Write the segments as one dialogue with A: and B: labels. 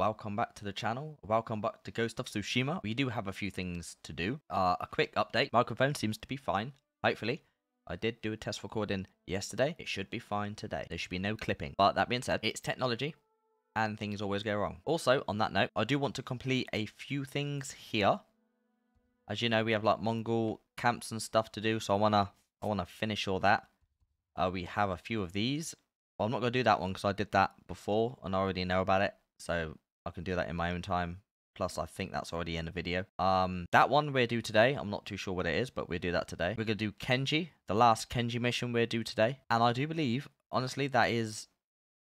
A: welcome back to the channel. Welcome back to Ghost of Tsushima. We do have a few things to do. Uh, a quick update. Microphone seems to be fine, hopefully. I did do a test recording yesterday. It should be fine today. There should be no clipping. But that being said, it's technology and things always go wrong. Also, on that note, I do want to complete a few things here. As you know, we have like Mongol camps and stuff to do, so I wanna I wanna finish all that. Uh, we have a few of these. I'm not gonna do that one because I did that before and I already know about it, so I can do that in my own time. Plus, I think that's already in the video. Um, that one we're due today. I'm not too sure what it is, but we'll do that today. We're gonna do Kenji, the last Kenji mission we're due today, and I do believe, honestly, that is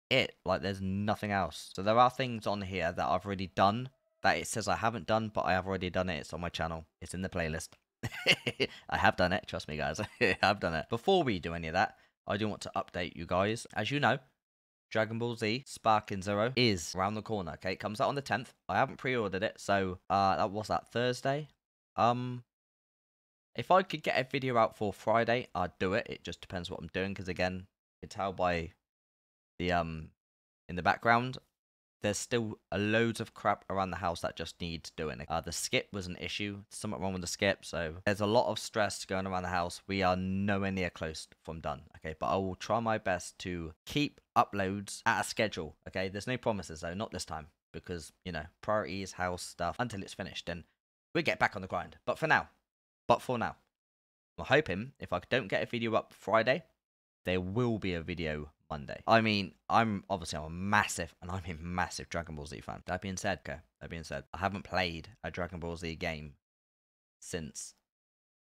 A: it. Like, there's nothing else. So there are things on here that I've already done that it says I haven't done, but I have already done it. It's on my channel. It's in the playlist. I have done it. Trust me, guys. I've done it. Before we do any of that, I do want to update you guys. As you know, Dragon Ball Z Sparking Zero is around the corner. Okay, it comes out on the 10th. I haven't pre-ordered it, so uh, that was that Thursday. Um, if I could get a video out for Friday, I'd do it. It just depends what I'm doing, because again, you can tell by the um in the background, there's still a loads of crap around the house that just needs doing. Uh, the skip was an issue, something wrong with the skip, so there's a lot of stress going around the house. We are nowhere near close from done, okay? But I will try my best to keep uploads at a schedule, okay? There's no promises though, not this time, because, you know, priorities, house stuff, until it's finished, then we get back on the grind. But for now, but for now, I'm hoping if I don't get a video up Friday, there will be a video Monday. I mean, I'm obviously I'm a massive and I'm a massive Dragon Ball Z fan. That being said, okay, that being said, I haven't played a Dragon Ball Z game since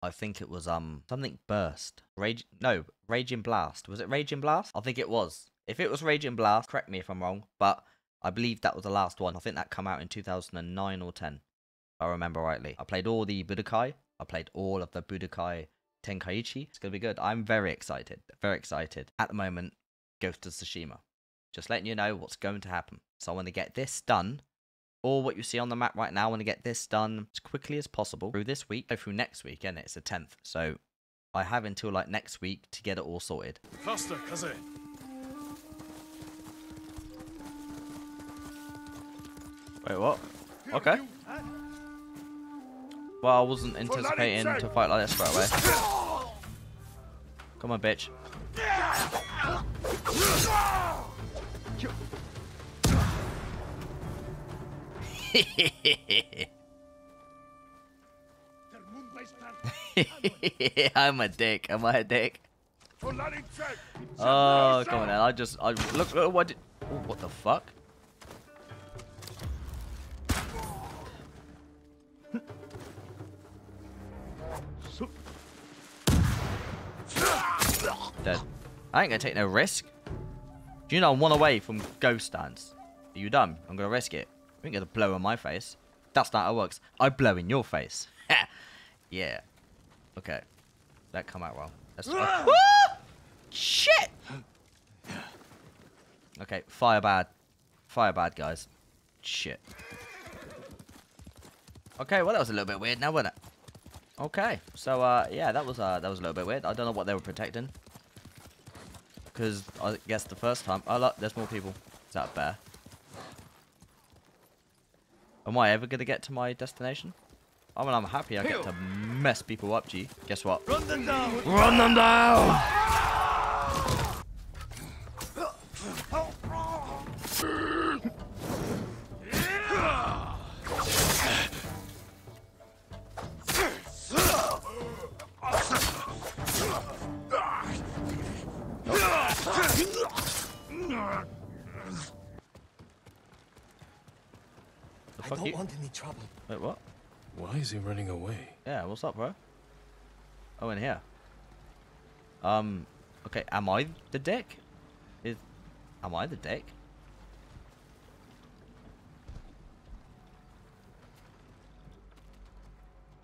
A: I think it was um something burst. Rage no, Raging Blast. Was it Raging Blast? I think it was. If it was Raging Blast, correct me if I'm wrong, but I believe that was the last one. I think that come out in 2009 or 10. If I remember rightly. I played all the Budokai. I played all of the Budokai Tenkaichi. It's going to be good. I'm very excited. Very excited. At the moment, Ghost of Tsushima. Just letting you know what's going to happen. So I want to get this done, or what you see on the map right now, I want to get this done as quickly as possible through this week, go through next week, and it's the 10th. So I have until like next week to get it all sorted.
B: Faster, Kaze.
A: Wait, what? Okay. Well, I wasn't anticipating to fight like this right away. Come on, bitch. I'm a dick. Am I a dick? Oh, come on now. I just, I look, look what did, oh, what the fuck? Dead. I ain't gonna take no risk. Do you know I'm one away from ghost dance? Are you dumb? I'm gonna risk it. You ain't gonna blow in my face. That's not how it works. I blow in your face. yeah. Okay. That come out well. That's Woo! Shit! Okay, fire bad. Fire bad, guys. Shit. Okay, well that was a little bit weird now, wasn't it? Okay, so uh, yeah, that was uh, that was a little bit weird. I don't know what they were protecting. Because I guess the first time, oh look, there's more people. Is that a bear? Am I ever gonna get to my destination? I mean, I'm happy I get to mess people up, G. Guess what?
B: Run them down!
A: Run them down!
B: Why is he running away?
A: Yeah, what's up, bro? Oh, in here. Um, okay, am I the dick? Is, am I the dick?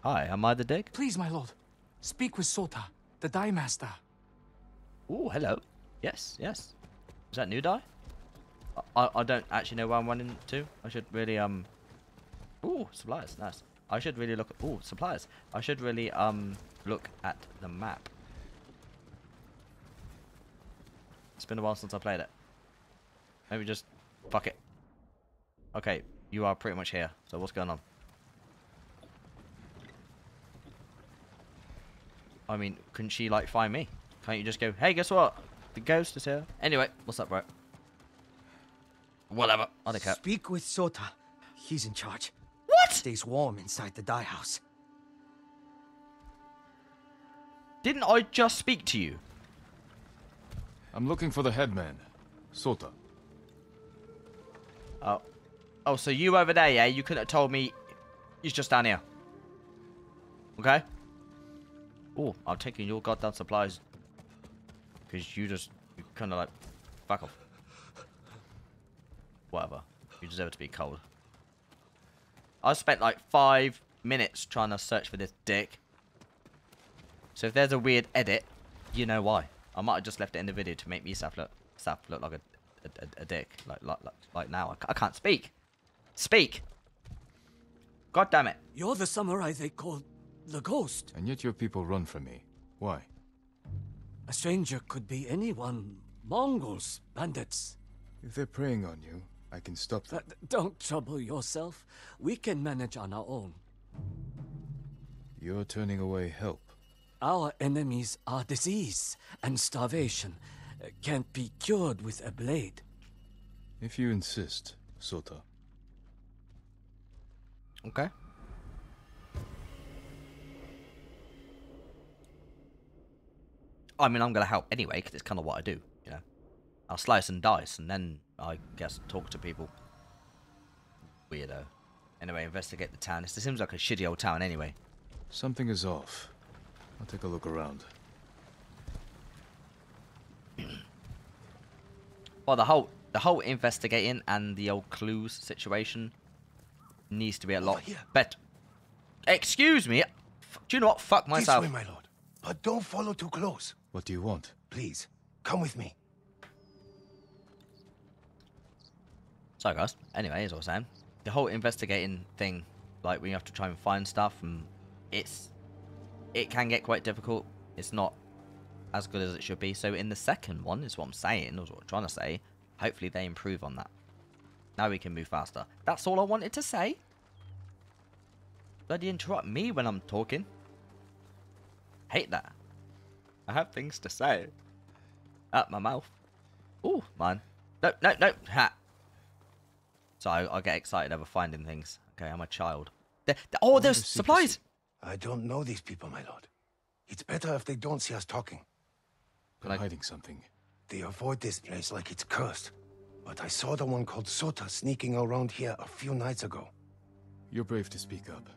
A: Hi, am I the dick?
C: Please, my lord, speak with Sota, the Dye Master.
A: Oh, hello. Yes, yes. Is that new die? I, I don't actually know where I'm running to. I should really, um... Ooh, supplies, nice. I should really look at... Ooh, supplies. I should really, um, look at the map. It's been a while since I played it. Maybe just... Fuck it. Okay, You are pretty much here. So what's going on? I mean, couldn't she like find me? Can't you just go, hey, guess what? The ghost is here. Anyway, what's up, bro? Whatever. I don't care.
D: Speak with Sota. He's in charge.
A: What?
D: Stays warm inside the dye house.
A: Didn't I just speak to you?
B: I'm looking for the headman, Sota.
A: Oh. Oh, so you over there, yeah? You couldn't have told me he's just down here. Okay? Oh, I'm taking your goddamn supplies. Because you just you kind of like, fuck off. Whatever. You deserve to be cold. I spent like five minutes trying to search for this dick. So if there's a weird edit, you know why. I might have just left it in the video to make me Saf look, Saf look like a, a, a, a dick. Like, like, like, like now. I, I can't speak. Speak! God damn it.
D: You're the samurai they call the Ghost.
B: And yet your people run from me. Why?
D: A stranger could be anyone. Mongols, bandits.
B: If they're preying on you, I can stop them.
D: Uh, don't trouble yourself. We can manage on our own.
B: You're turning away help.
D: Our enemies are disease and starvation. Uh, Can't be cured with a blade.
B: If you insist, Sota.
A: Okay. I mean, I'm going to help anyway, because it's kind of what I do, you know. I'll slice and dice, and then, I guess, talk to people. Weirdo. Anyway, investigate the town. It seems like a shitty old town anyway.
B: Something is off. I'll take a look around.
A: Well, the whole the whole investigating and the old clues situation needs to be a lot oh,
E: here.
A: better. Excuse me. F- Do you know what? Fuck myself.
E: This way, my lord. But don't follow too close.
B: What do you want?
E: Please, come with me.
A: Sorry, guys. Anyway, as I was saying, the whole investigating thing, like when you have to try and find stuff, and it's it can get quite difficult. It's not as good as it should be. So in the second one, is what I'm saying, or what I'm trying to say. Hopefully they improve on that. Now we can move faster. That's all I wanted to say. Bloody interrupt me when I'm talking. Hate that. I have things to say. Out my mouth. Ooh, mine. No, no, no. Ha. So I, I get excited over finding things. Okay, I'm a child. There, there- oh, there's
B: the
A: supplies.
E: I don't know these people, my lord. It's better if they don't see us talking.
B: They're
A: Like-
B: hiding something.
E: They avoid this place like it's cursed. But I saw the one called Sota sneaking around here a few nights ago.
B: You're brave to speak up.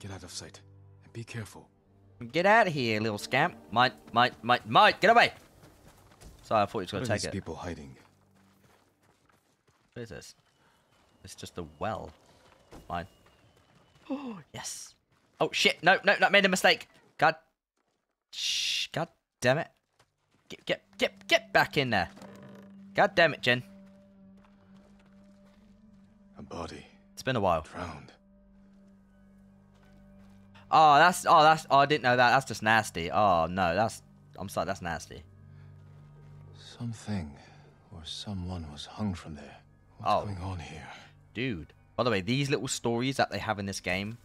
B: Get out of sight. And be careful.
A: Get out of here, little scamp. Might, might, might, might. Get away. Sorry, I thought you were
B: What
A: going
B: are
A: to
B: these
A: take it.
B: people hiding?
A: What is this? It's just a well. Mine. Oh, yes. Oh, shit. No, no, no, made a mistake. God. Shh. God damn it. Get, get, get, get back in there. God damn it, Jin.
B: A body.
A: It's been a while.
B: Drowned.
A: Oh, that's, oh, that's, oh, I didn't know that. That's just nasty. Oh, no, that's, I'm sorry, that's nasty.
B: Something or someone was hung from there. What's
A: Oh.
B: going on here?
A: Dude. By the way, these little stories that they have in this game,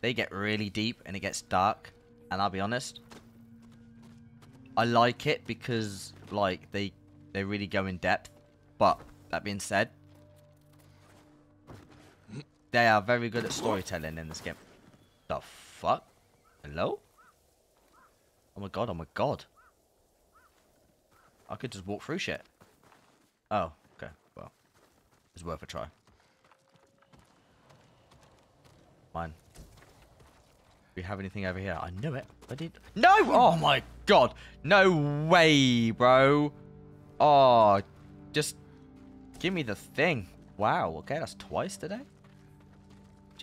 A: they get really deep and it gets dark. And I'll be honest, I like it because like they they really go in depth. But that being said, they are very good at storytelling in this game. The fuck? Hello? Oh my god! Oh my god! I could just walk through shit. Oh, okay. Well, it's worth a try. Mine. Do we have anything over here? I knew it. I did. No! Oh, oh. my god! No way, bro! Oh, just give me the thing. Wow, okay, that's twice today?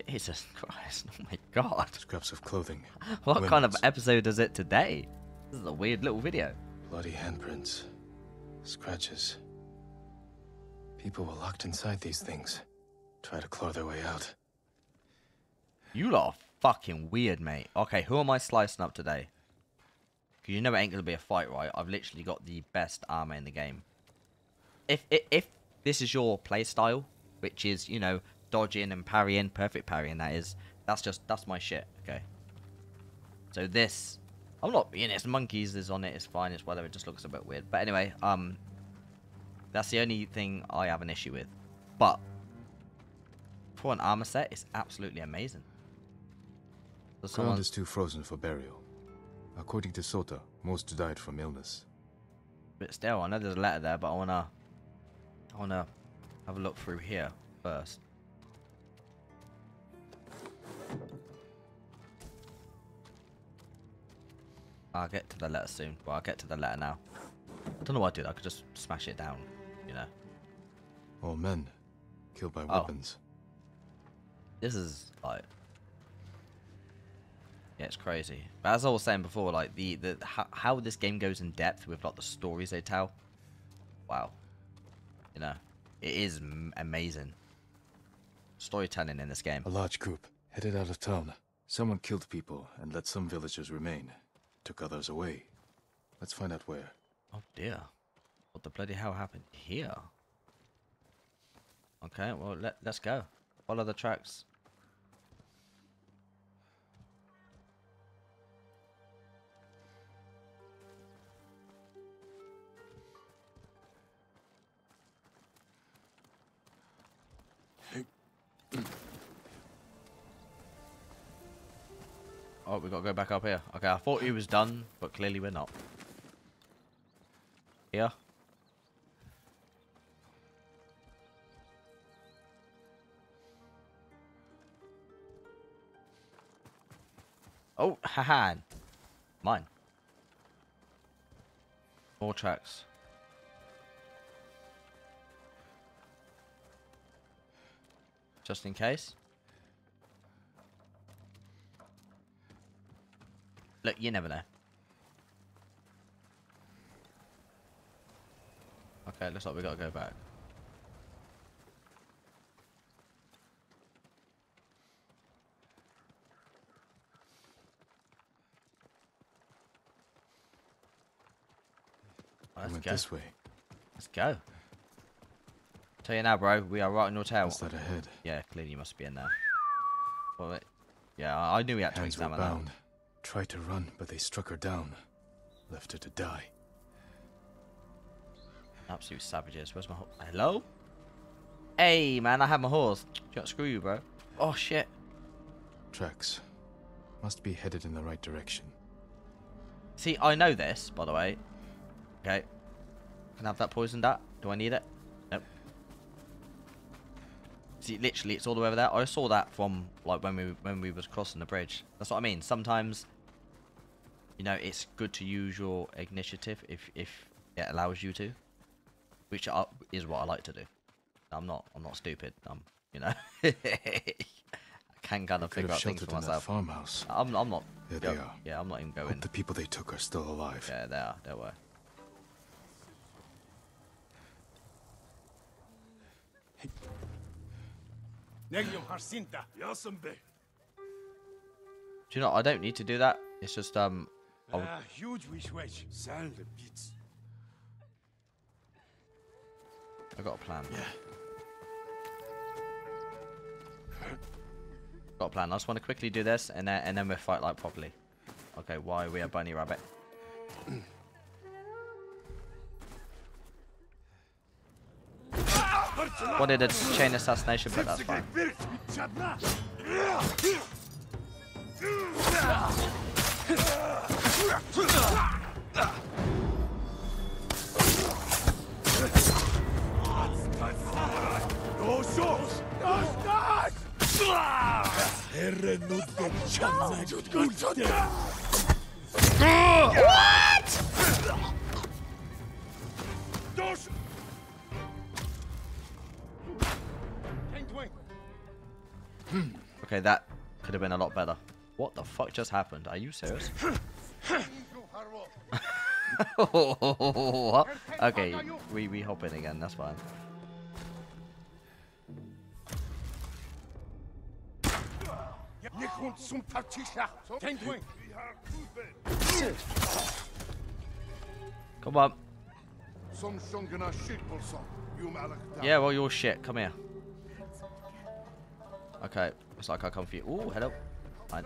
A: Jesus Christ, oh my god.
B: Scraps of clothing.
A: What kind of episode is it today? This is a weird little video.
B: Bloody handprints. Scratches. People were locked inside these things. Try to claw their way out.
A: You lot are fucking weird, mate. Okay, who am I slicing up today? Because you know it ain't going to be a fight, right? I've literally got the best armor in the game. If, if, if this is your playstyle, which is, you know, dodging and parrying, perfect parrying that is. That's just that's my shit. Okay. So this, I'm not being it's monkeys is on it. It's fine. It's whatever. It just looks a bit weird. But anyway, um, that's the only thing I have an issue with. But for an armor set, it's absolutely amazing. So
C: Ground
A: someone,
C: is too frozen for burial. According to Sota, most died from illness.
A: but still, I know there's a letter there, but I wanna, I wanna have a look through here first. I'll get to the letter soon. Well, I'll get to the letter now. I don't know why I did. I could just smash it down, you know.
C: All men, killed by
A: Oh.
C: weapons.
A: this is like yeah it's crazy. But as i was saying before like the the how, how this game goes in depth with like the stories they tell. Wow. You know it is m- amazing. Storytelling in this game.
C: A large group, headed out of town. Someone killed people and let some villagers remain. Took others away. Let's find out where.
A: oh dear. What the bloody hell happened here? Okay well let, let's go. Follow the tracks Oh, we gotta go back up here. Okay, I thought he was done, but clearly we're not. Here. Oh, haha. Mine. More tracks. Just in case. Look, you never know. Okay, looks like we gotta go back.
C: I
A: Let's
C: went
A: go.
C: this way.
A: Let's go. Tell you now, bro, we are right on your tail.
C: What's that ahead?
A: Yeah, clearly you must be in there. Well, wait. Yeah, I knew we had to
C: Hands were
A: examine that.
C: bound. Tried to run, but they struck her down. Left her to die.
A: Absolute savages. Where's my horse? Hello? Hey, man, I have my horse. Don't screw you, bro. Oh, shit.
C: Tracks. Must be headed in the right direction.
A: See, I know this, by the way. Okay. Can I have that poisoned that? Do I need it? Nope. See, literally, it's all the way over there. I saw that from, like, when we when we was crossing the bridge. That's what I mean. Sometimes, you know, it's good to use your initiative if, if it allows you to. Which I, is what I like to do. I'm not, I'm not stupid. I'm, you know. I can kind of
C: Could
A: figure out things
C: sheltered
A: for
C: in
A: myself.
C: farmhouse.
A: I'm, I'm not.
C: There
A: go-
C: they are.
A: Yeah, I'm not even going.
C: Hope the people they took are still alive.
A: Yeah, they are. They were.
E: Negium Harsinta.
A: Do you know? I don't need to do that. It's just um. I would-
E: Ah, huge wish wish. Sal the beats.
A: I got a plan. Yeah. Got a plan. I just want to quickly do this, and then and then we'll fight like properly. Okay. Why are we a bunny rabbit? Wanted a chain assassination, but that's fine. Okay, that could have been a lot better. What the fuck just happened? Are you serious? okay, we we hop in again. That's fine. Come on. Yeah, well, you're shit. Come here. Okay, looks like I come for you. Oh, hello. Fine.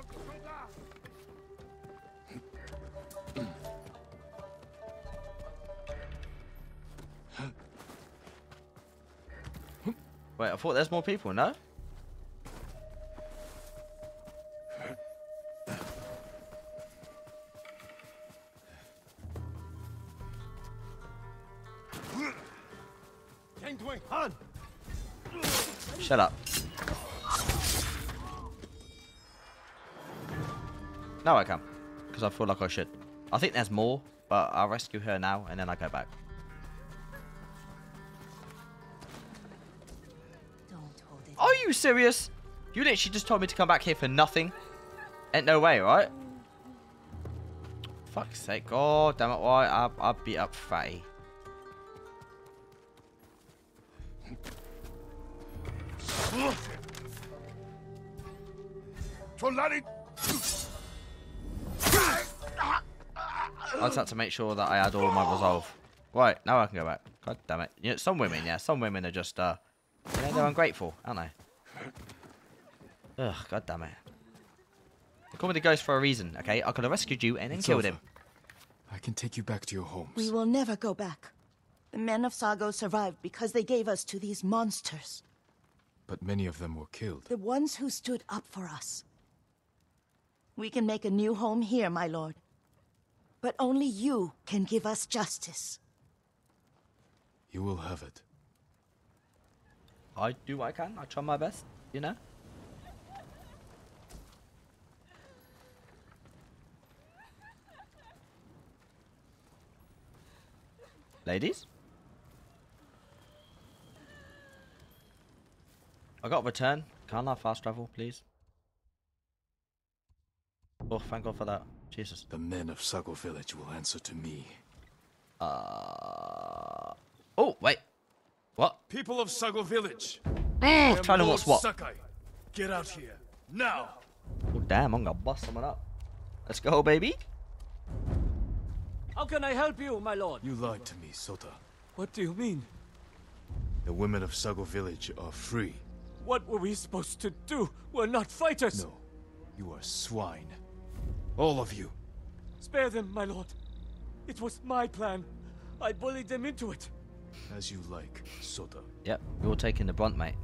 A: Wait, I thought there's more people, no? Shut up. No, I can. Because I feel like I should. I think there's more, but I'll rescue her now and then I go back.
F: Don't hold it.
A: Are you serious? You literally just told me to come back here for nothing? Ain't no way, right? Fuck's sake. God damn it, why? I'll, I'll beat up Fatty. I just had to make sure that I had all my resolve. Right, now I can go back. God damn it. You know, some women, yeah, some women are just, uh, you know, they're ungrateful, aren't they? Ugh, god damn it. They call me the ghost for a reason, okay? I could have rescued you and then
C: It's
A: killed
C: over.
A: him.
C: I can take you back to your homes.
F: We will never go back. The men of Sago survived because they gave us to these monsters.
C: But many of them were killed.
F: The ones who stood up for us. We can make a new home here, my lord. But only you can give us justice.
C: You will have it.
A: I do what I can. I try my best, you know? Ladies? I got a return. Can't I fast travel, please? Oh, thank God for that. Jesus.
C: The men of Sago Village will answer to me.
A: Uh... Oh, wait. What?
G: People of Sago Village.
A: Mm, trying to what's what?
G: Sakai. Get out here. Now.
A: Oh, damn, I'm gonna bust someone up. Let's go, baby.
D: How can I help you, my lord?
C: You lied to me, Sota.
D: What do you mean?
C: The women of Sago Village are free.
D: What were we supposed to do? We're not fighters.
C: No, you are swine. All of you.
D: Spare them, my lord. It was my plan. I bullied them into it.
C: As you like, Sota.
A: Yep, you're taking the brunt, mate.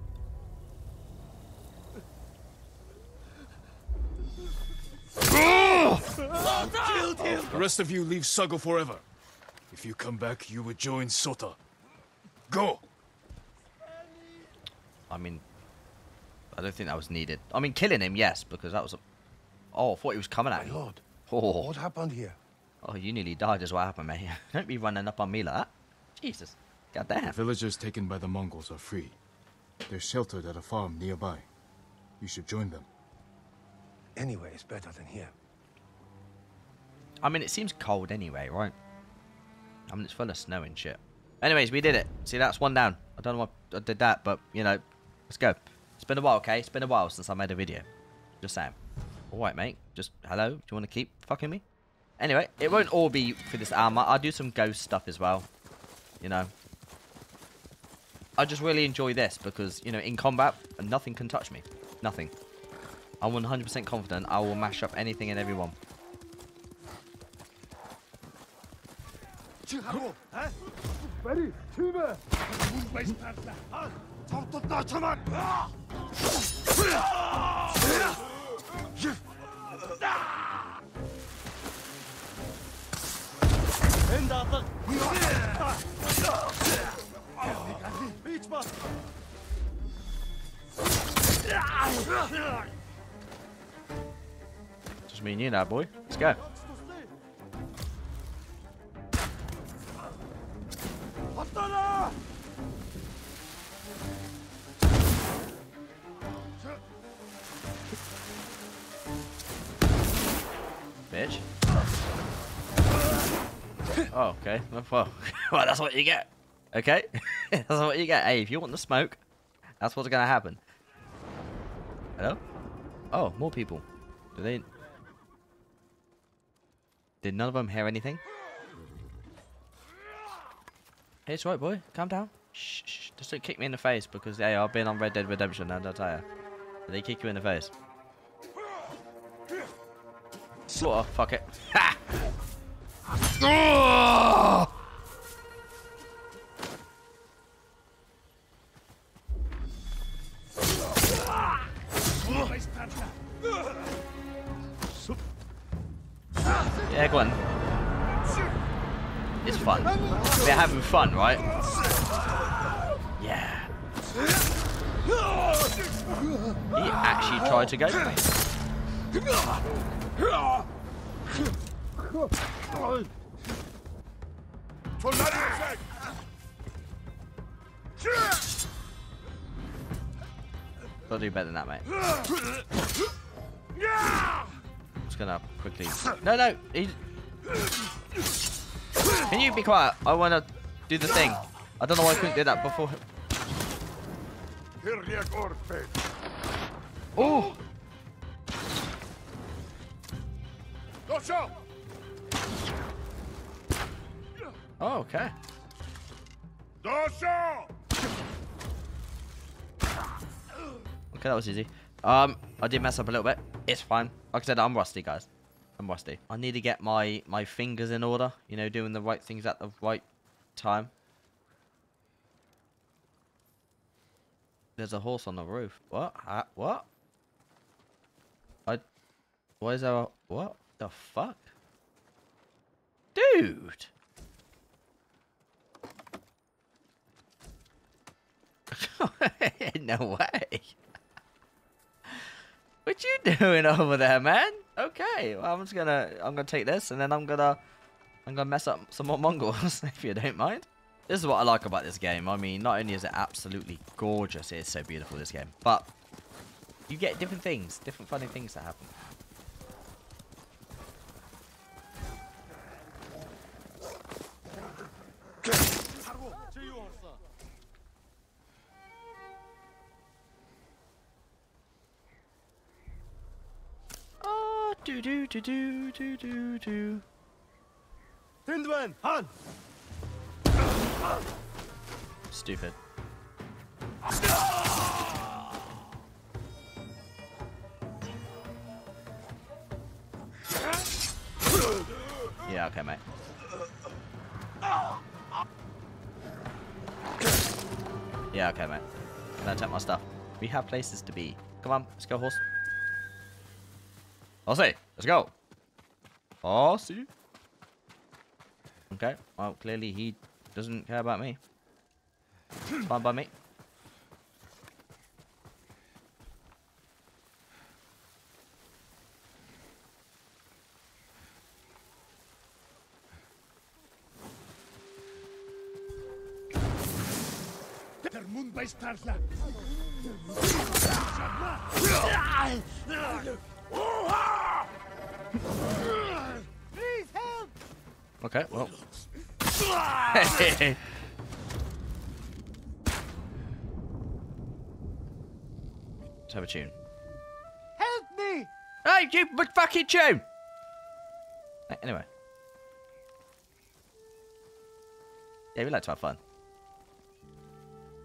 A: Killed him!
C: The rest of you leave Sago forever. If you come back, you will join Sota. Go!
A: I mean, I don't think that was needed. I mean, killing him, yes, because that was a... Oh, I thought he was coming at
E: My
A: me.
E: lord,
A: Oh,
E: what happened here?
A: oh, you nearly died is what happened, mate. don't be running up on me like that. Jesus. God damn.
C: The villagers taken by the Mongols are free. They're sheltered at a farm nearby. You should join them.
E: Anyway, it's better than here.
A: I mean, it seems cold anyway, right? I mean, it's full of snow and shit. Anyways, we did it. See, that's one down. I don't know why I did that, but, you know, let's go. It's been a while, okay? It's been a while since I made a video. Just saying. Alright, mate. Just, hello? Do you want to keep fucking me? Anyway, it won't all be for this armor. I'll do some ghost stuff as well. You know. I just really enjoy this because, you know, in combat, nothing can touch me. Nothing. I'm 100% confident I will mash up anything and everyone. Just me and you now, boy. Let's go. Bitch. Oh, okay. Well, well, that's what you get. Okay? that's what you get. Hey, if you want the smoke, that's what's gonna happen. Hello? Oh, more people. Do they... Did none of them hear anything? Hey, it's right, boy. Calm down. Shh, shh. Just don't kick me in the face because, hey, I've been on Red Dead Redemption, and I'll tell you. They kick you in the face. Slaughter, fuck it. Ha! Yeah, go on. It's fun. We're having fun, right? Yeah. He actually tried to go for me. Gotta do better than that, mate. Just gonna quickly. No, no. He... Can you be quiet? I wanna do the thing. I don't know why I couldn't do that before. Oh! Oh, okay. Okay, that was easy. Um, I did mess up a little bit. It's fine. Like I said, I'm rusty, guys. I'm rusty. I need to get my my fingers in order. You know, doing the right things at the right time. There's a horse on the roof. What? Uh, what? I. Why is there a what? The fuck? Dude. no way. What you doing over there, man? Okay, well, I'm just gonna I'm gonna take this and then I'm gonna I'm gonna mess up some more Mongols if you don't mind. This is what I like about this game. I mean, not only is it absolutely gorgeous, it is so beautiful this game, but you get different things, different funny things that happen. Do do do do do do do.
E: Hindwen, Han!
A: Stupid. Yeah, okay, mate. Yeah, okay, mate. Can I take my stuff? We have places to be. Come on, let's go, horse. I'll say, let's go. Oh, see. Okay, well, clearly he doesn't care about me. It's fine by me. Okay, well. Let's have a tune.
E: Help me!
A: Hey, you but fucking tune! A- Anyway. Yeah, we like to have fun.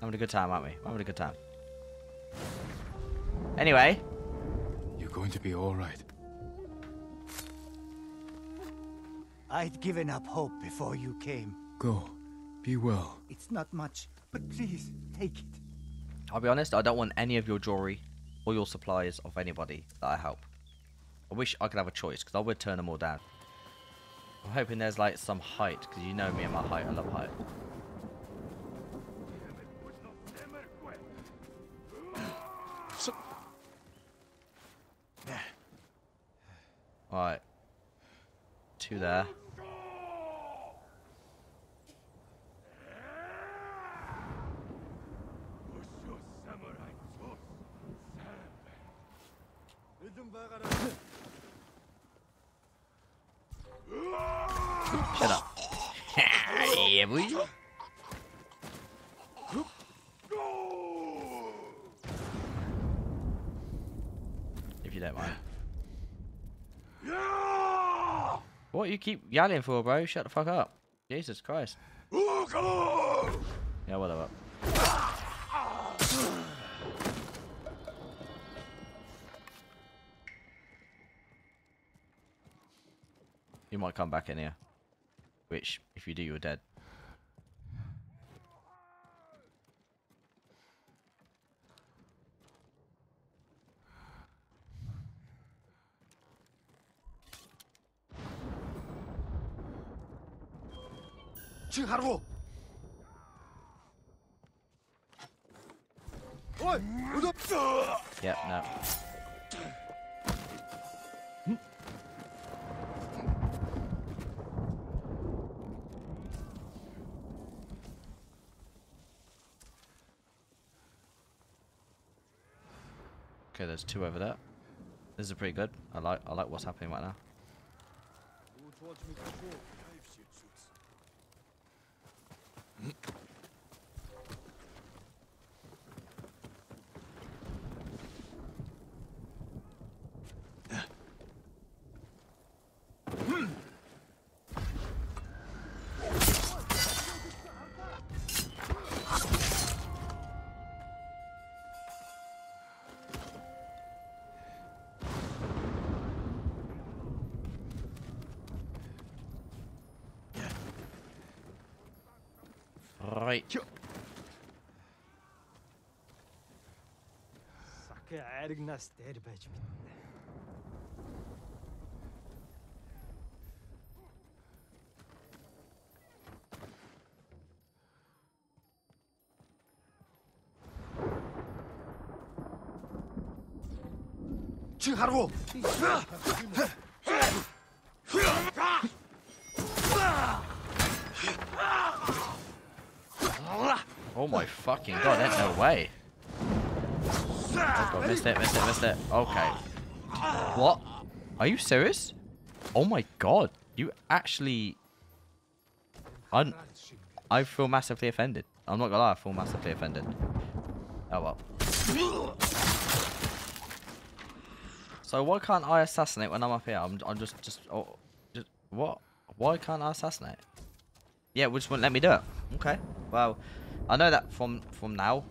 A: Having a good time, aren't we? We're having a good time. Anyway,
B: You're going to be all
H: I'd given up hope before you came.
B: Go. Be well.
H: It's not much, but please, take it.
A: I'll be honest, I don't want any of your jewelry or your supplies of anybody that I help. I wish I could have a choice, because I would turn them all down. I'm hoping there's like some height, because you know me and my height, I love height. Alright. Two there. keep yelling for, bro? Shut the fuck up. Jesus Christ. Yeah, whatever. You might come back in here. Which, if you do, you're dead. Two over there. This is pretty good. I like I like what's happening right now.
H: Сакэ айраг нас дээр байж
E: битнэ.
A: Чи харгу. Fucking god, that's no way. Oh god, missed it, missed it, missed it. Okay. What? Are you serious? Oh my god. You actually... I, I feel massively offended. I'm not gonna lie, I feel massively offended. Oh well. So why can't I assassinate when I'm up here? I'm, I'm just, just, oh, just, what? Why can't I assassinate? Yeah, which wouldn't let me do it. Okay. Well, I know that from from now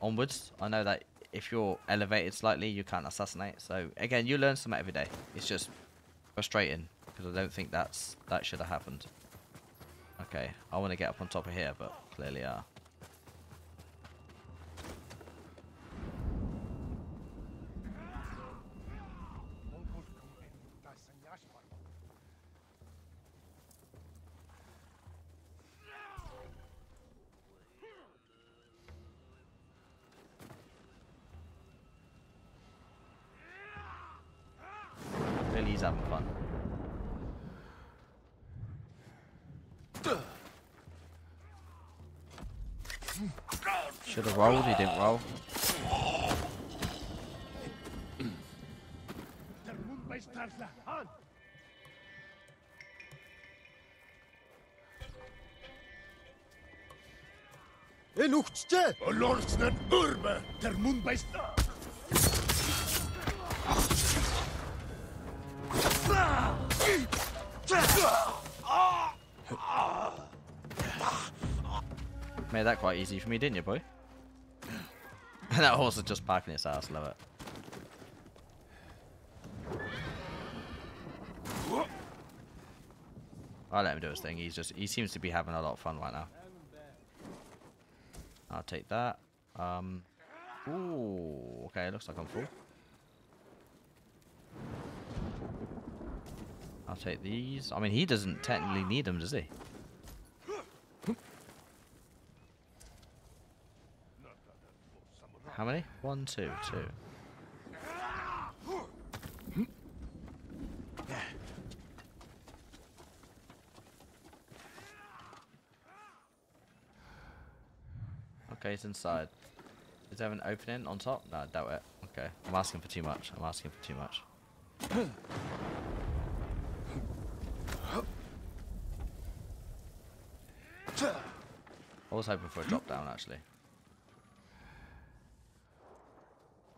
A: onwards, I know that if you're elevated slightly, you can't assassinate. So again, you learn something every day. It's just frustrating because I don't think that's that should have happened. Okay, I want to get up on top of here, but clearly, uh.
G: Der
A: Made that quite easy for me, didn't you, boy? that horse is just packing its ass, love it. I let him do his thing. He's just—he seems to be having a lot of fun right now. I'll take that. Um Ooh, okay, looks like I'm full. I'll take these. I mean, he doesn't technically need them, does he? How many? One, two, two. It's inside. Is there an opening on top? No, I doubt it. Okay, I'm asking for too much. I'm asking for too much. I was hoping for a drop down actually.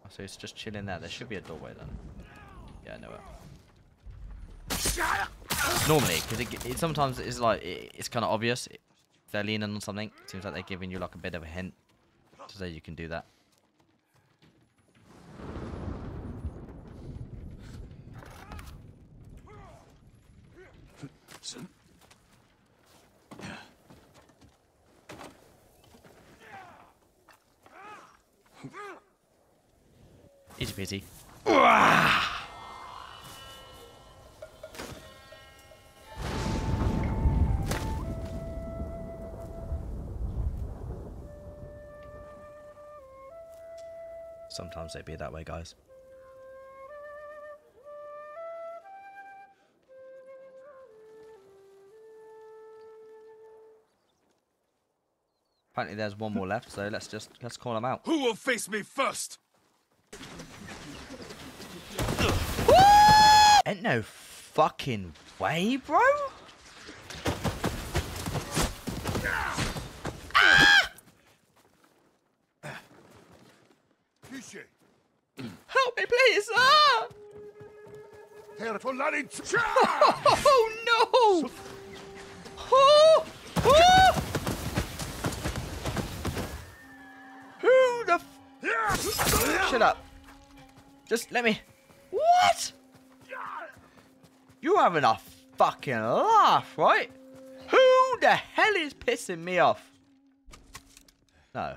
A: Oh, So it's just chilling there. There should be a doorway then. Yeah, I know it. Normally, because it, it sometimes it's like it, it's kind of obvious. They're leaning on something, it seems like they're giving you like a bit of a hint to say you can do that. Sometimes they be that way, guys. Apparently there's one more left, so let's just let's call them out.
C: Who will face me first?
A: Ain't no fucking way, bro. Help me, please! Ah!
G: Herr von
A: Oh no! Oh! Oh! Who the? F- Shut up! Just let me. What? You having a fucking laugh, right? Who the hell is pissing me off? No.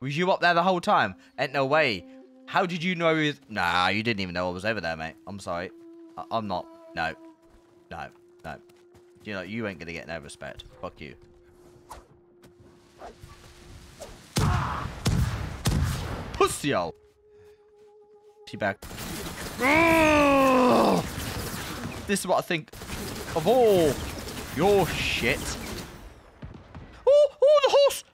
A: Was you up there the whole time? Ain't no way. How did you know was... Nah, you didn't even know I was over there, mate. I'm sorry. I I'm not. No. No. No. You know, you ain't gonna get no respect. Fuck you. Pussy hole. Teabag. This is what I think of all your shit. Oh, oh, the horse!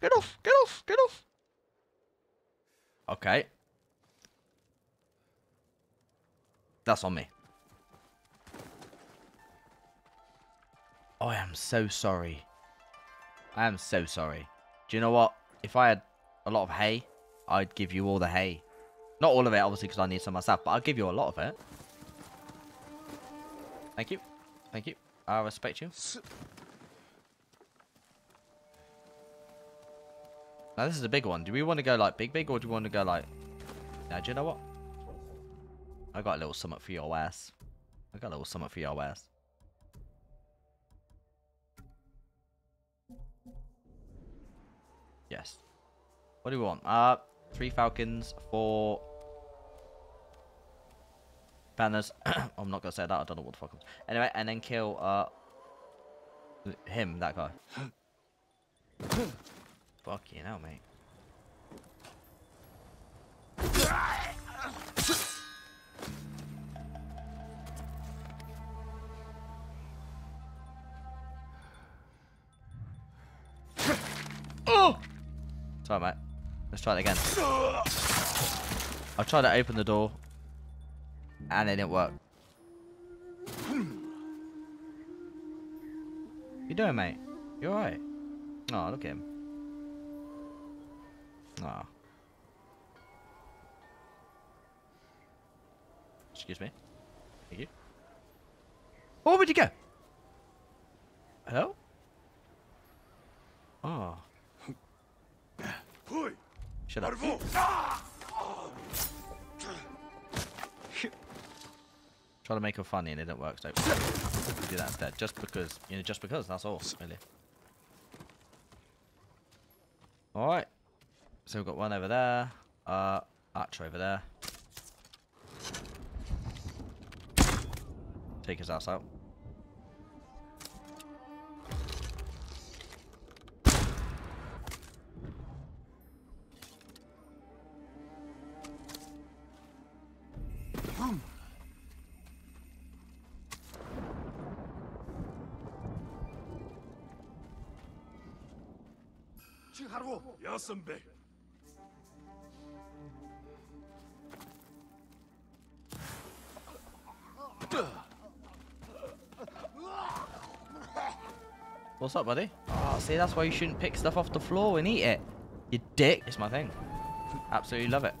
A: Get off, get off, get off. Okay. That's on me. I am so sorry. I am so sorry. Do you know what? If I had a lot of hay, I'd give you all the hay. Not all of it, obviously, because I need some myself, but I'll give you a lot of it. Thank you. Thank you. I respect you. Now, this is a big one. Do we want to go, like, big, big, or do we want to go, like... Now, do you know what? I got a little something for your ass. I got a little something for your ass. Yes. What do we want? Uh, three falcons, four banners. I'm not gonna say that. I don't know what the fuck. I'm... Anyway, and then kill uh him, that guy. Fucking hell, mate. Oh! Sorry, mate. Let's try it again. I tried to open the door, and it didn't work. You doing, mate? You alright? Oh, look at him. Oh. Excuse me. Thank you. Oh, where'd you go? Hello? Oh. Shut up. Try to make her funny and it didn't work, so do that instead. Just because, you know, just because, that's all, really. Alright. So we've got one over there. Uh, Archer over there. Take his ass out.
G: Yasunbe.
A: What's up, buddy? Oh, see, that's why you shouldn't pick stuff off the floor and eat it. You dick. It's my thing. Absolutely love it.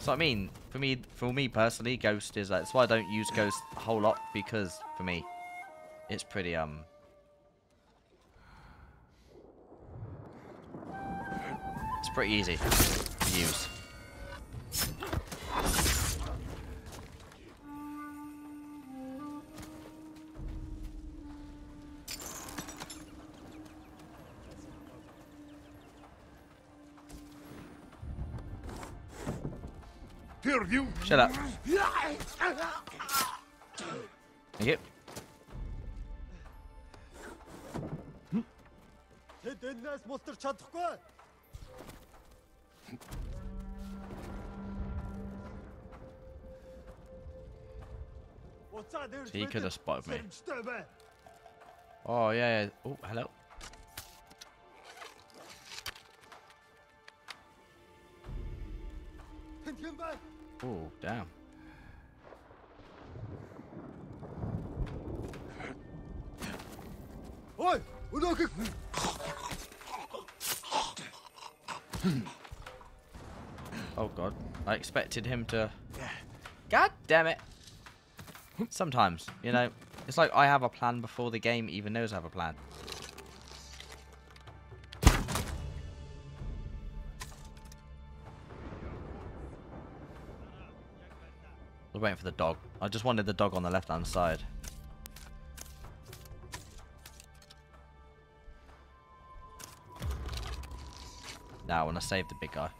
A: So I mean, for me, for me personally, Ghost is. Uh, that's why I don't use Ghost a whole lot because for me, it's pretty um. It's pretty easy to use.
G: you.
A: Shut up. Thank you.
H: Тэд энэс мултарч чадахгүй. Уцаа дээр.
A: So he could have spotted me.
H: Сэрэмжтэй бай.
A: Oh yeah. yeah. Oh hello. Oh, damn.
H: Oi!
A: Oh god. I expected him to... God damn it! Sometimes, you know. It's like I have a plan before the game even knows I have a plan. Waiting for the dog. I just wanted the dog on the left hand side. Now when I want to save the big guy.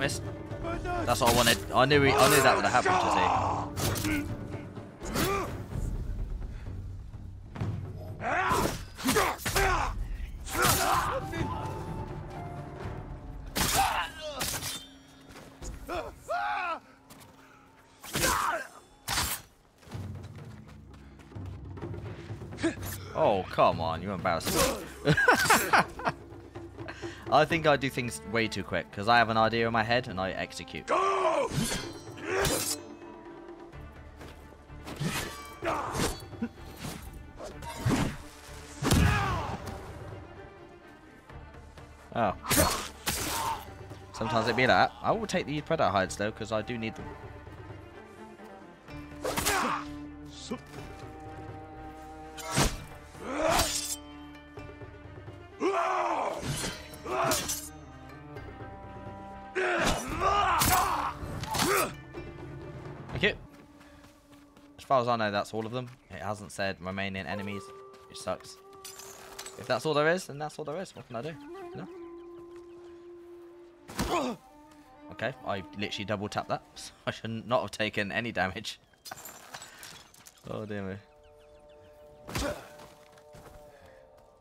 A: That's what I wanted. I knew I knew that would have happened, you see. Oh, come on, you're embarrassing. I think I do things way too quick because I have an idea in my head and I execute. Oh. Sometimes it be that. I will take the predator hides though because I do need them. I know, that's all of them. It hasn't said remaining enemies, which sucks. If that's all there is, then that's all there is. What can I do? Know? Okay, I literally double tapped that. So I should not have taken any damage. oh dear me.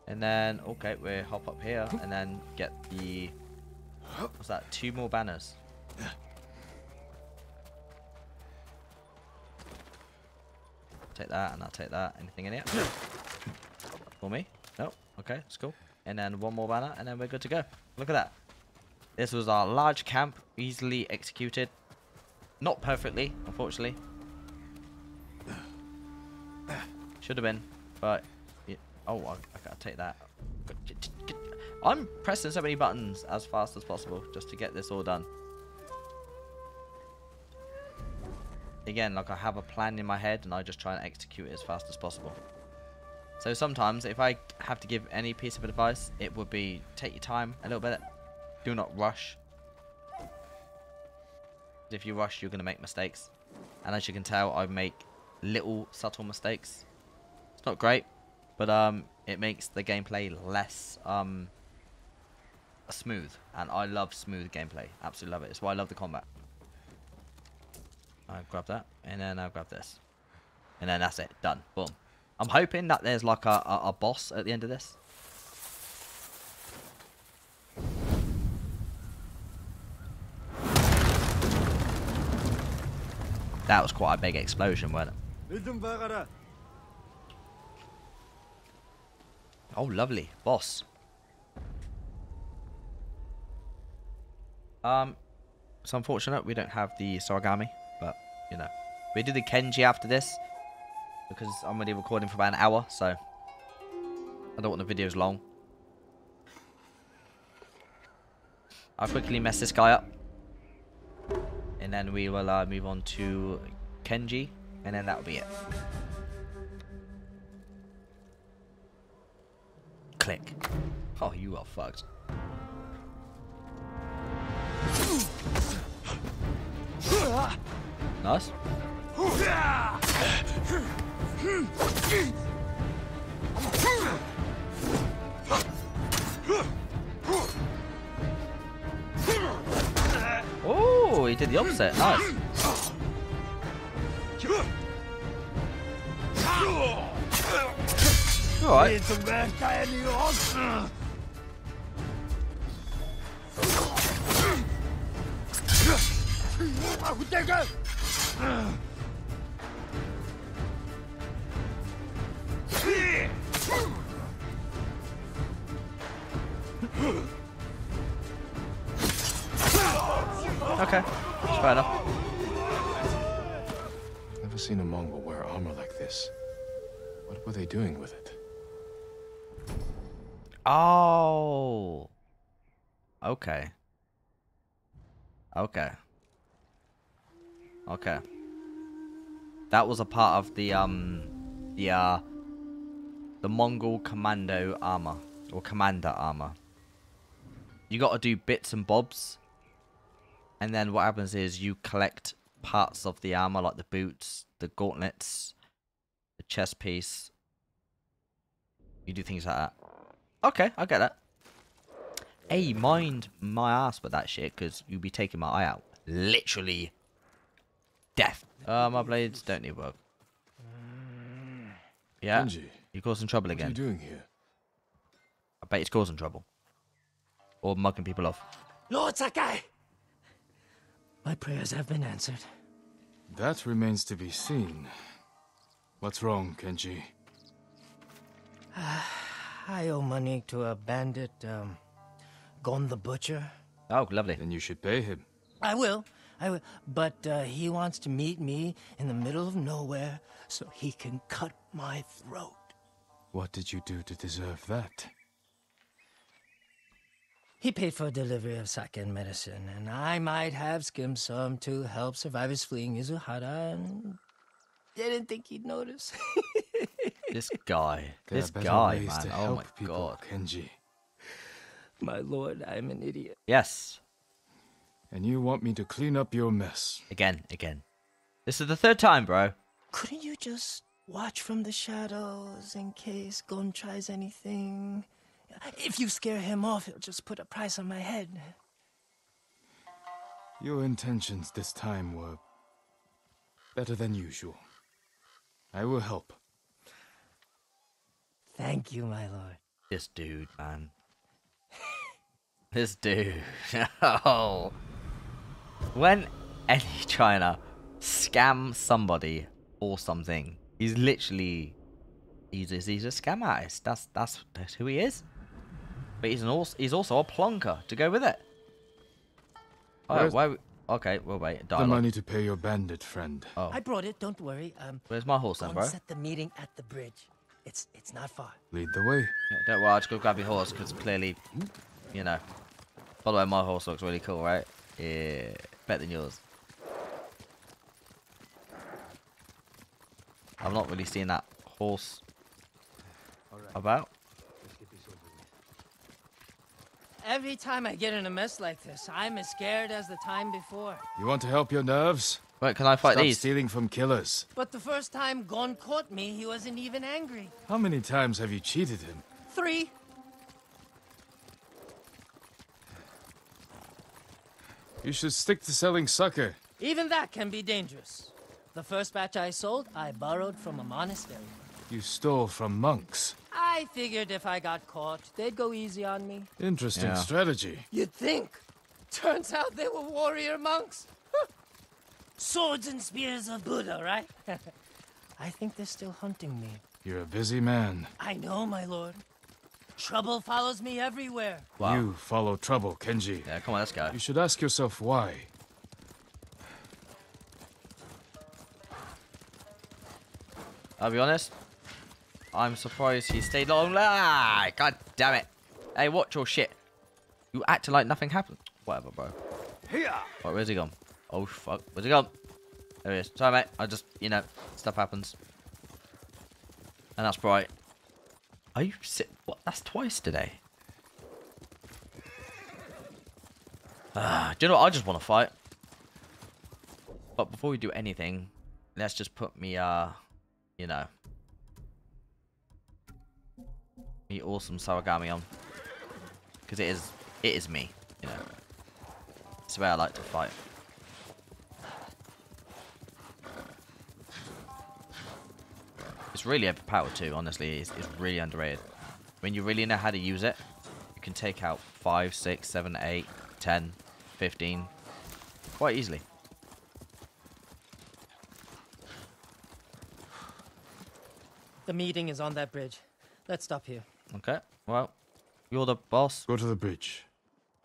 A: And then, okay, we hop up here and then get the. What's that? Two more banners. Take that and I'll take that. Anything in here? For me? No? Okay, that's cool. And then one more banner and then we're good to go. Look at that. This was our large camp, easily executed. Not perfectly, unfortunately. Should have been, but... Oh, I, I gotta take that. I'm pressing so many buttons as fast as possible just to get this all done. Again, like I have a plan in my head and I just try and execute it as fast as possible. So sometimes, if I have to give any piece of advice, it would be take your time a little bit. Do not rush. If you rush, you're going to make mistakes. And as you can tell, I make little subtle mistakes. It's not great, but um, it makes the gameplay less um, smooth. And I love smooth gameplay. Absolutely love it. It's why I love the combat. I grab that, and then I'll grab this. And then that's it. Done. Boom. I'm hoping that there's like a, a, a boss at the end of this. That was quite a big explosion, wasn't it? Oh, lovely. Boss. Um, it's unfortunate we don't have the Sarugami, but, you know. We do the Kenji after this, because I'm already recording for about an hour, so I don't want the videos long. I'll quickly mess this guy up. And then we will uh, move on to Kenji, and then that'll be it. Click. Oh, you are fucked. Nice. Oh, he did the opposite. Nice. Alright. Okay. That's fair enough.
B: Never seen a Mongol wear armor like this. What were they doing with it?
A: Oh. Okay. Okay. Okay. That was a part of the um the uh the Mongol commando armor or commander armor. You got to do bits and bobs. And then what happens is you collect parts of the armor like the boots, the gauntlets, the chest piece. You do things like that. Okay, I get that. Hey, mind my ass with that shit, because you'll be taking my eye out. Literally. Death. Uh, my blades don't need work. Yeah,
B: Kenji,
A: you causing trouble again.
B: what are you doing here?
A: I bet he's causing trouble. Or mugging people off.
D: Lord Sakai! My prayers have been answered.
C: That remains to be seen. What's wrong, Kenji?
H: I owe money to a bandit, um, Gon the Butcher.
A: Oh, lovely.
C: Then you should pay him.
H: I will, I will. But uh, he wants to meet me in the middle of nowhere so he can cut my throat.
C: What did you do to deserve that?
H: He paid for delivery of sake and medicine, and I might have skimmed some to help survivors fleeing Izuhara, and didn't think he'd notice.
A: This guy.
C: There
A: this guy, man.
C: to
A: Oh
C: help
A: my
C: people,
A: god.
C: Kenji.
H: my lord, I'm an idiot.
A: Yes.
C: And you want me to clean up your mess.
A: Again, again. This is the third time, bro.
H: Couldn't you just watch from the shadows in case Gon tries anything? If you scare him off, he'll just put a price on my head.
C: Your intentions this time were better than usual. I will help.
H: Thank you, my lord.
A: This dude, man. this dude. oh. When any trying to scam somebody or something, he's literally he's a, he's a scam artist. That's that's that's who he is. But he's an also he's also a plonker to go with it. Oh,
C: Where's-
A: why? Okay, well wait.
C: The money to pay your bandit friend.
A: Oh,
H: I brought it. Don't worry. Um,
A: where's my horse then,
H: Gon
A: bro?
H: set the meeting at the bridge. It's it's not far.
C: Lead the way.
A: Yeah, don't worry, I'll just go grab your horse because clearly, you know. By the way, my horse looks really cool, right? Yeah, better than yours. I've not really seen that horse About?
H: Every time I get in a mess like this, I'm as scared as the time before.
C: You want to help your nerves?
A: Wait, can I fight
C: Stop
A: these?
C: stealing from killers.
H: But the first time Gon caught me, he wasn't even angry.
C: How many times have you cheated him?
H: Three.
C: You should stick to selling sake.
H: Even that can be dangerous. The first batch I sold, I borrowed from a monastery.
C: You stole from monks.
H: I figured if I got caught, they'd go easy on me.
C: Interesting
A: Yeah.
C: strategy.
H: You'd think. Turns out they were warrior monks. Swords and spears of Buddha, right? I think they're still hunting me.
C: You're a busy man.
H: I know, my lord. Trouble follows me everywhere.
A: Wow.
C: You follow trouble, Kenji.
A: Yeah, come on, let's go.
C: You should ask yourself why.
A: I'll be honest. I'm surprised he stayed long. Ah, God damn it. Hey, watch your shit. You acting like nothing happened. Whatever, bro.
G: Here!
A: Right, where's he gone? Oh, fuck. Where's he gone? There he is. Sorry, mate. I just, you know, stuff happens. And that's bright. Are you sit? What? That's twice today. Ah, do you know what? I just want to fight. But before we do anything, let's just put me, uh, you know, me awesome Sarugami on. Because it is, it is me, you know. It's the way I like to fight. It's really overpowered too, honestly. It's, it's really underrated. When you really know how to use it, you can take out 5, 6, 7, 8, 10, 15 quite easily.
H: The meeting is on that bridge. Let's stop here.
A: Okay, well, you're the boss.
C: Go to the bridge.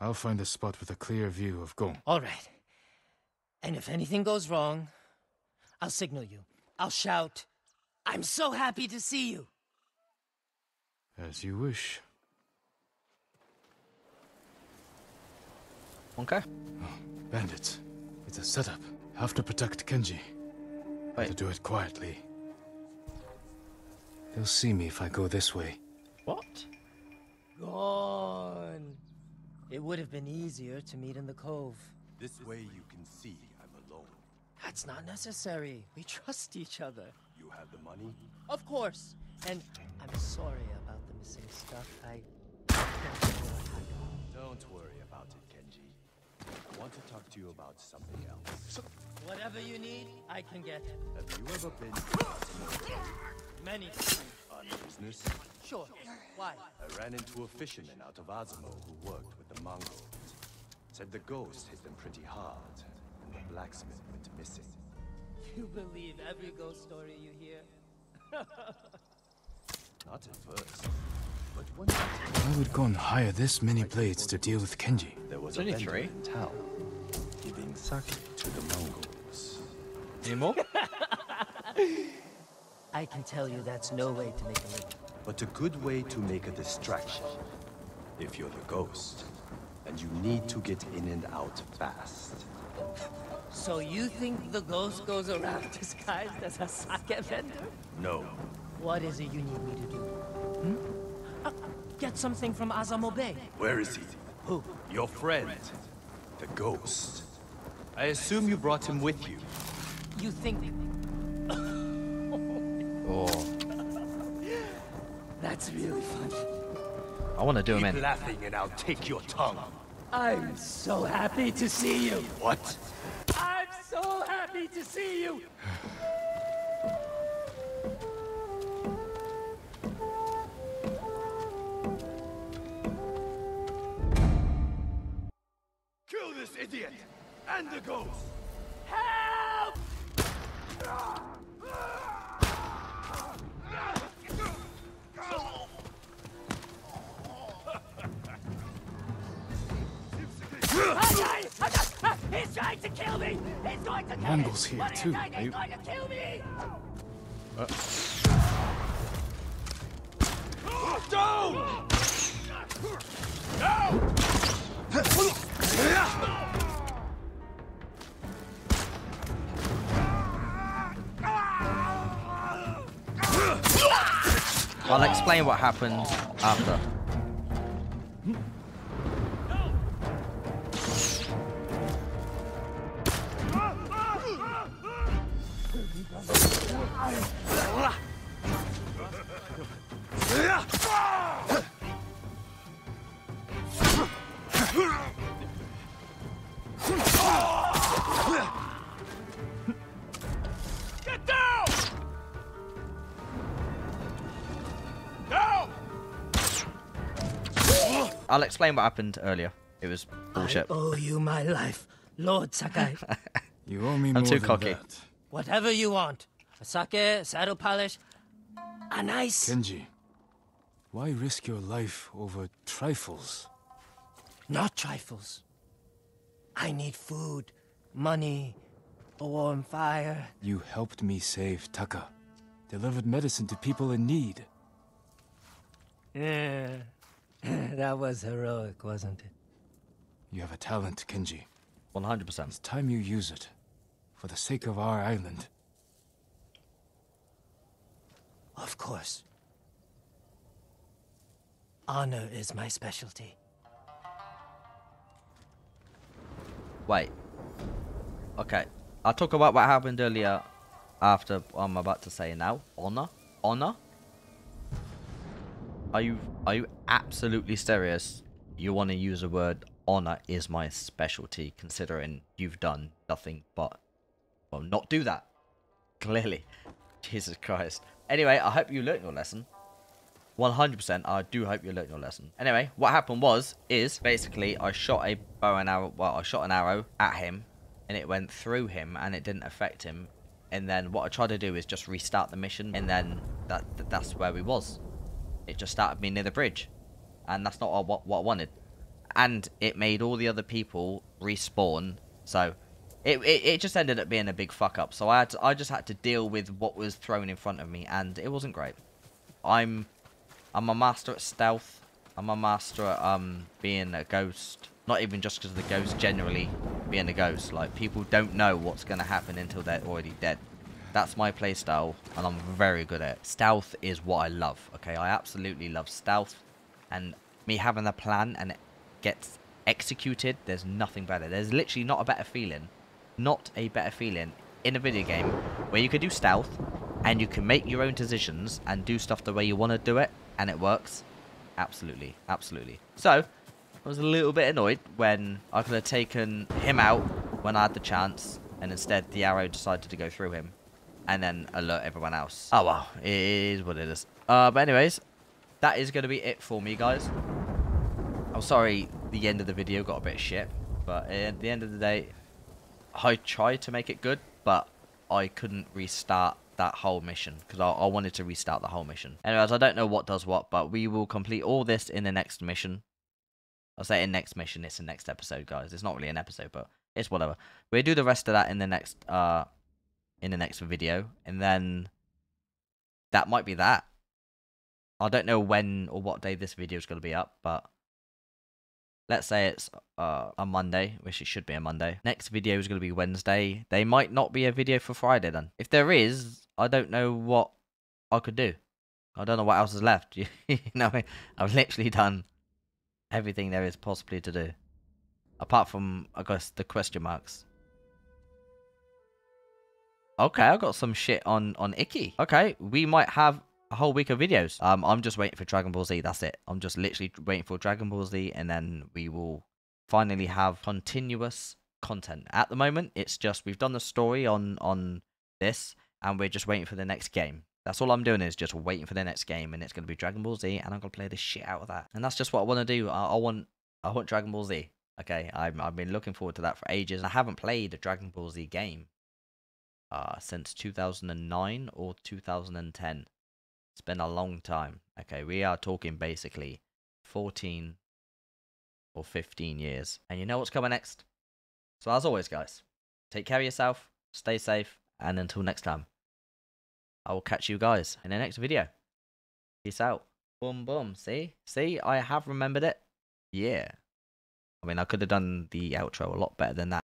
C: I'll find a spot with a clear view of Gon.
H: All right. And if anything goes wrong, I'll signal you. I'll shout, I'm so happy to see you.
C: As you wish.
A: Okay.
C: Oh, bandits. It's a setup. Have to protect Kenji. Have
A: Wait.
C: to do it quietly. They'll see me if I go this way.
A: What?
H: Gone. It would have been easier to meet in the cove.
G: This way you can see I'm alone.
H: That's not necessary. We trust each other.
G: You have the money?
H: Of course. And I'm sorry about the missing stuff. I.
G: Don't worry about it, Kenji. I want to talk to you about something else.
H: Whatever you need, I can get.
G: Have you ever been
H: Many times.
G: on business?
H: Sure. Why?
G: I ran into a fisherman out of Azamo who worked with the Mongols. Said the ghost hit them pretty hard, and the blacksmith went missing.
H: You believe every ghost story you hear?
G: Not at first, but one night
C: Why would Gon hire this many blades to deal with Kenji?
G: there was
A: It's
G: a
A: only
G: vendor
A: three.
G: in town giving sake to the Mongols.
A: Any more?
H: I can tell you that's no way to make a living.
G: But a good way to make a distraction, if you're the ghost, and you need to get in and out fast.
H: So you think the ghost goes around disguised as a sake vendor?
G: No,
H: What is it you need me to do? Hmm? Uh, get something from Azamo Bay.
G: where is he?
H: Who?
G: Your friend, the ghost. I assume you brought him with you.
H: You think
A: Oh,
H: that's really funny?
A: I want to do him
G: Keep
A: in.
G: laughing and I'll take your tongue.
H: I'm so happy to see you.
G: What?
H: See you.
G: Kill this idiot! And the ghost!
H: He's trying to kill me! He's going to kill
C: Mongols
H: me!
C: here,
H: What
C: too.
H: you?
C: Are
H: He's
C: you-
H: going to kill me!
A: I'll explain what happened after. I'll explain what happened earlier. It was bullshit.
H: I owe you my life, Lord Sakai.
C: You owe me
A: I'm
C: more
A: too
C: than
A: cocky.
C: that.
H: Whatever you want. A sake, saddle polish, a nice.
C: Kenji, why risk your life over trifles?
H: Not trifles. I need food, money, a warm fire.
C: You helped me save Taka. Delivered medicine to people in need.
H: Yeah. that was heroic, wasn't it?
C: You have a talent, Kenji.
A: 100%.
C: It's time you use it. For the sake of our island.
H: Of course. Honor is my specialty.
A: Wait. Okay. I'll talk about what happened earlier after what I'm about to say now. Honor? Honor? Are you are you absolutely serious? You want to use the word honor is my specialty considering you've done nothing but well not do that. Clearly. Jesus Christ. Anyway, I hope you learnt your lesson. 100% I do hope you learnt your lesson. Anyway, what happened was, is basically I shot a bow and arrow, well I shot an arrow at him and it went through him and it didn't affect him. And then what I tried to do is just restart the mission and then that that's where we was. It just started me near the bridge. And that's not what, what I wanted. And it made all the other people respawn. So it, it, it just ended up being a big fuck up. So I had to, I just had to deal with what was thrown in front of me and it wasn't great. I'm I'm a master at stealth. I'm a master at um being a ghost. Not even just because of the ghost, generally being a ghost. Like people don't know what's gonna happen until they're already dead. That's my playstyle, and I'm very good at it. Stealth is what I love. Okay, I absolutely love stealth, and me having a plan and it gets executed. There's nothing better. There's literally not a better feeling, not a better feeling in a video game where you can do stealth and you can make your own decisions and do stuff the way you want to do it and it works absolutely absolutely so i was a little bit annoyed when i could have taken him out when i had the chance and instead the arrow decided to go through him and then alert everyone else oh well it is what it is uh but anyways that is going to be it for me guys i'm sorry the end of the video got a bit shit but at the end of the day I tried to make it good, but I couldn't restart that whole mission because I, I wanted to restart the whole mission. Anyways, I don't know what does what, but we will complete all this in the next mission. I'll say in next mission, it's the next episode, guys. It's not really an episode, but it's whatever. We'll do the rest of that in the next uh in the next video, and then that might be that. I don't know when or what day this video is going to be up, but let's say it's uh, a Monday, which it should be a Monday. Next video is going to be Wednesday. They might not be a video for Friday then. If there is, I don't know what I could do. I don't know what else is left. you know, I've literally done everything there is possibly to do. Apart from, I guess, the question marks. Okay, I got some shit on, on Iki. Okay, we might have a whole week of videos. Um, I'm just waiting for Dragon Ball Z. That's it. I'm just literally waiting for Dragon Ball Z, and then we will finally have continuous content. At the moment, it's just we've done the story on on this, and we're just waiting for the next game. That's all I'm doing is just waiting for the next game, and it's going to be Dragon Ball Z, and I'm going to play the shit out of that. And that's just what I want to do. I, I want I want Dragon Ball Z. Okay, I'm, I've been looking forward to that for ages. I haven't played a Dragon Ball Z game uh, since 2009 or 2010. It's been a long time. Okay, we are talking basically 14 or 15 years. And you know what's coming next? So, as always, guys, take care of yourself, stay safe, and until next time, I will catch you guys in the next video. Peace out. Boom, boom. See? See? I have remembered it. Yeah. I mean, I could have done the outro a lot better than that.